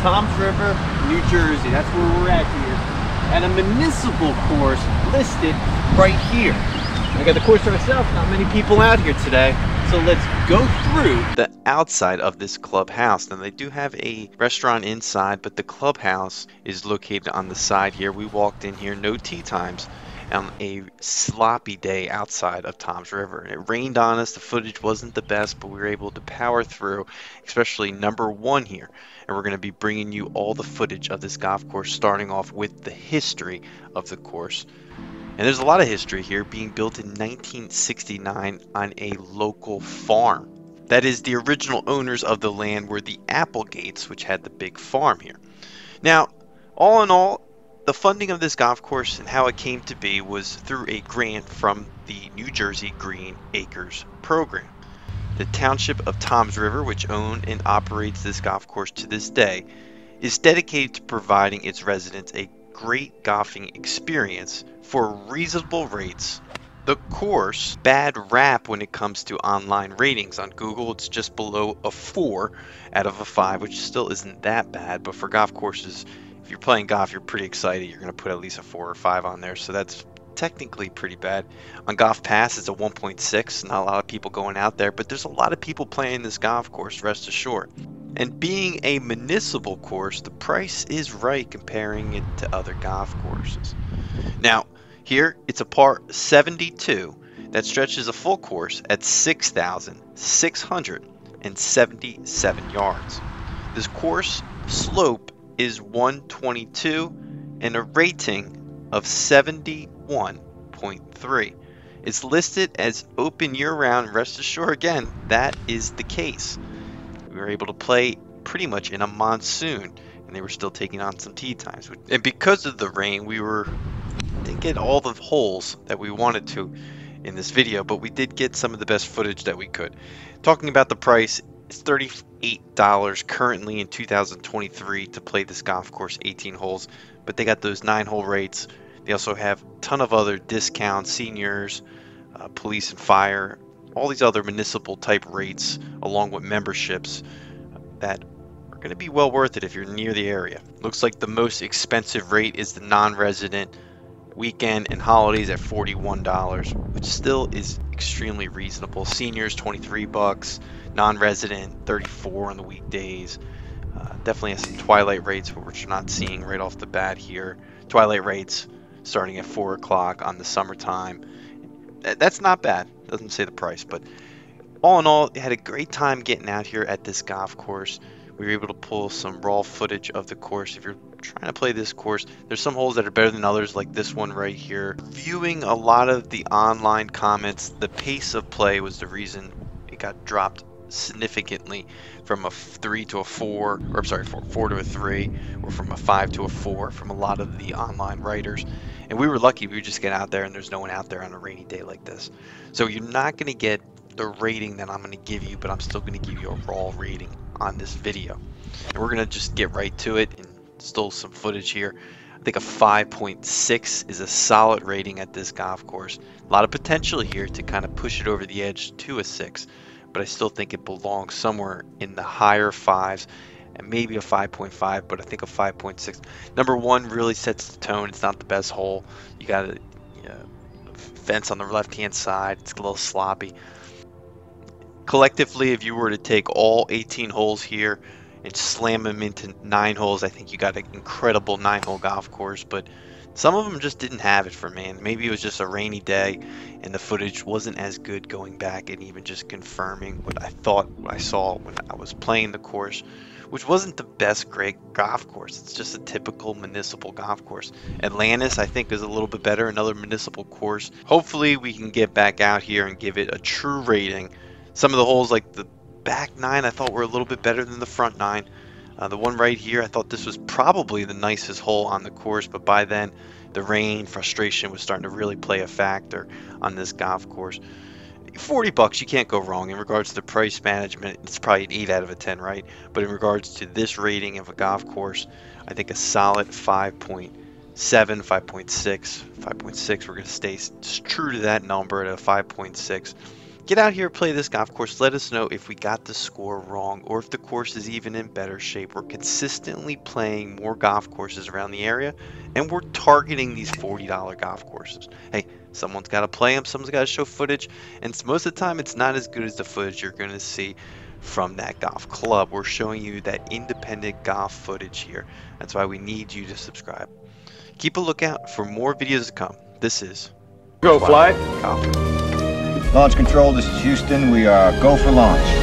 Toms River, New Jersey. That's where we're at here. At a municipal course listed right here. I got the course to myself, not many people out here today. So let's go through the outside of this clubhouse. Now they do have a restaurant inside, but the clubhouse is located on the side here. We walked in here, no tee times, on a sloppy day outside of Toms River. And It rained on us, the footage wasn't the best, but we were able to power through, especially number one here. And we're going to be bringing you all the footage of this golf course, starting off with the history of the course. And there's a lot of history here, being built in 1969 on a local farm. That is, the original owners of the land were the Applegates, which had the big farm here. Now, all in all, the funding of this golf course and how it came to be was through a grant from the New Jersey Green Acres program. The township of Toms River, which owns and operates this golf course to this day, is dedicated to providing its residents a great golfing experience for reasonable rates. The course bad rap when it comes to online ratings on Google. It's just below a 4 out of a 5, which still isn't that bad, but for golf courses you're playing golf, you're pretty excited. You're going to put at least a four or five on there. So that's technically pretty bad. On Golf Pass, it's a 1.6. Not a lot of people going out there, but there's a lot of people playing this golf course, rest assured. And being a municipal course, the price is right comparing it to other golf courses. Now, here it's a par 72 that stretches a full course at 6,677 yards. This course slope is 122 and a rating of 71.3. It's listed as open year round. Rest assured, again, that is the case. We were able to play pretty much in a monsoon, and they were still taking on some tee times. And because of the rain, we were didn't get all the holes that we wanted to in this video, but we did get some of the best footage that we could. Talking about the price, it's $38 currently in 2023 to play this golf course 18 holes, but they got those 9 hole rates. They also have a ton of other discounts, seniors, uh, police and fire, all these other municipal type rates along with memberships that are going to be well worth it if you're near the area. Looks like the most expensive rate is the non-resident weekend and holidays at $41, which still is extremely reasonable. Seniors 23 bucks, non-resident 34 on the weekdays. Uh, definitely has some twilight rates, which we're not seeing right off the bat here. Twilight rates starting at 4 o'clock on the summertime. That's not bad. Doesn't say the price, but all in all, had a great time getting out here at this golf course. We were able to pull some raw footage of the course. If you're trying to play this course, there's some holes that are better than others, like this one right here. Viewing a lot of the online comments, the pace of play was the reason it got dropped significantly from a three to a four, or I'm sorry, four, four to a three, or from a five to a four from a lot of the online writers. And we were lucky; we just get out there, and there's no one out there on a rainy day like this. So you're not going to get the rating that I'm going to give you, but I'm still going to give you a raw rating on this video. And we're to just get right to it and still some footage here. I think a 5.6 is a solid rating at this golf course. A lot of potential here to kind of push it over the edge to a 6 but I still think it belongs somewhere in the higher fives and maybe a 5.5, but I think a 5.6. Number one really sets the tone. It's not the best hole. You got a you know, fence on the left hand side, it's a little sloppy. Collectively, if you were to take all 18 holes here and slam them into nine holes, I think you got an incredible nine hole golf course, but some of them just didn't have it for me. And maybe it was just a rainy day and the footage wasn't as good going back and even just confirming what I thought I saw when I was playing the course, which wasn't the best great golf course. It's just a typical municipal golf course. Atlantis, I think, is a little bit better, another municipal course. Hopefully, we can get back out here and give it a true rating. Some of the holes, like the back nine, I thought were a little bit better than the front nine. Uh, the one right here, I thought this was probably the nicest hole on the course, but by then the rain, frustration was starting to really play a factor on this golf course. 40 bucks, you can't go wrong. In regards to the price management, it's probably an 8 out of a 10, right? But in regards to this rating of a golf course, I think a solid 5.7, 5.6, 5.6, we're going to stay true to that number at a 5.6. Get out here, play this golf course. Let us know if we got the score wrong or if the course is even in better shape. We're consistently playing more golf courses around the area and we're targeting these $40 golf courses. Hey, someone's got to play them, someone's got to show footage, and most of the time it's not as good as the footage you're going to see from that golf club. We're showing you that independent golf footage here. That's why we need you to subscribe. Keep a lookout for more videos to come. This is Go fly. Golf. Launch control, this is Houston. We are go for launch.